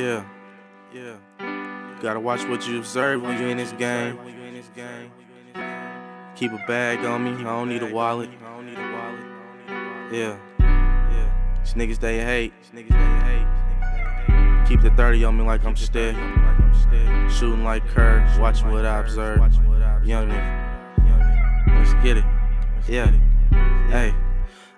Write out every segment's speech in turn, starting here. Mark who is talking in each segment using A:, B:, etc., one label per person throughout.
A: Yeah, yeah. Gotta watch what you observe when you in this game. Keep a bag on me. I don't need a wallet. Yeah, yeah. These niggas they hate. Keep the 30 on me like I'm steady. Shooting like Kerr. Watching what I observe. Young nigga. Let's get it. Yeah. Hey.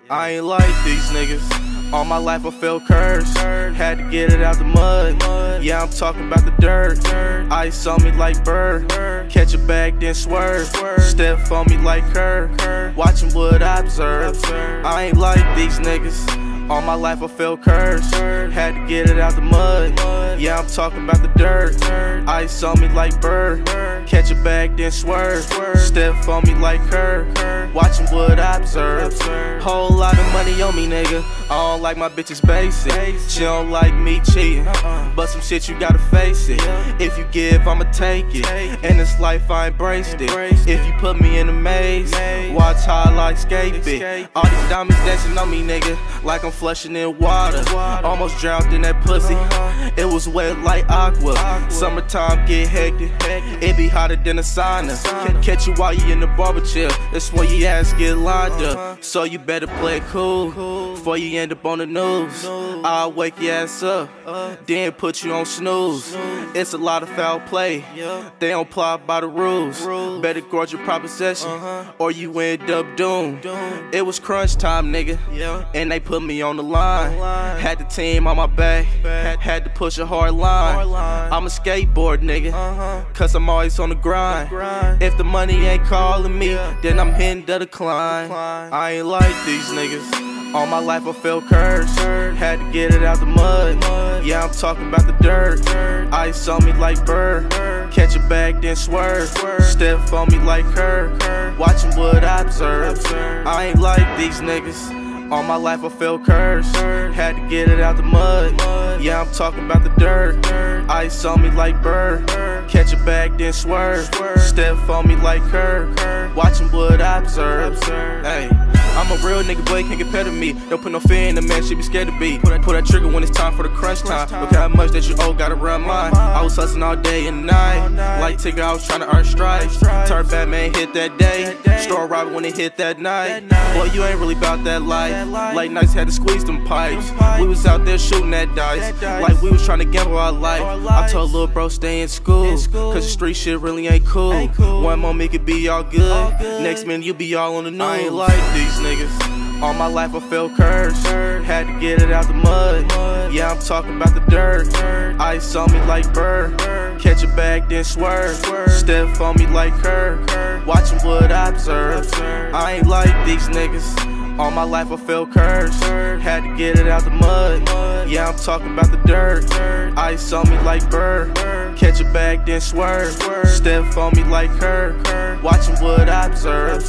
A: I ain't like these niggas. All my life I felt cursed. Had to get it out the mud. Yeah, I'm talking about the dirt. Ice on me like bird. Catch a bag, then swerve. Step on me like Kerr. Watching what I observe. I ain't like these niggas. All my life I felt cursed. Had to get it out the mud. Yeah, I'm talking about the dirt. Ice on me like bird. Catch a bag, then swerve. Step on me like Kerr. Watching what I observe. Whole lot of money on me, nigga. I don't like my bitches basic. She don't like me cheating. But some shit you gotta face it. If you give, I'ma take it. In this life, I embraced it. If you put me in a maze, watch how I like escape it. All these diamonds dancing on me, nigga. Like I'm flushing in water. Almost drowned in that pussy. It was wet like aqua. Summertime get hectic. It be hotter than a sauna. Catch you while you in the barber chair. That's when your ass get lined up. So you better play cool before you end up on the news. I'll wake your ass up, then put you on snooze. It's a lot of foul play. They don't play by the rules. Better guard your proposition, or you end up doomed. It was crunch time, nigga, and they put me on the line. Had the team on my back, had to push a hard line. I'm a skateboard, nigga, cause I'm always on the grind. If the money ain't calling me, then I'm hitting the decline. I ain't like these niggas. All my life I felt cursed. Had to get it out the mud. Yeah, I'm talking about the dirt. Ice on me like bird. Catch a bag, then swerve. Step on me like Kerr. Watching what I observe. I ain't like these niggas. All my life I felt cursed. Had to get it out the mud. Yeah, I'm talking about the dirt. Ice on me like bird. Catch a bag, then swerve. Step on me like Kerr. Watching what I observe. Hey. I'm a real nigga, boy, can't compare to me. Don't put no fear in the man, she be scared to be. Pull that, pull that trigger when it's time for the crunch time. Look how much that you owe, gotta run mine. I was hustling all day and night. Like Tigger, I was trying to earn stripes. Turn Batman hit that day. Store robbing when it hit that night. Boy, you ain't really about that life. Late nights had to squeeze them pipes. We was out there shooting that dice. Like we was trying to gamble our life. I told little bro, stay in school. Cause the street shit really ain't cool. One moment it could be all good. Next minute you be all on the news. I ain't like these niggas. All my life I felt cursed. Had to get it out the mud. Yeah, I'm talking about the dirt. Ice on me like bird. Catch a bag, then swerve. Step on me like Kerr. Watching what I observe. I ain't like these niggas. All my life I felt cursed. Had to get it out the mud. Yeah, I'm talking about the dirt. Ice on me like bird. Catch a bag, then swerve. Step on me like Kerr. Watching what I observe.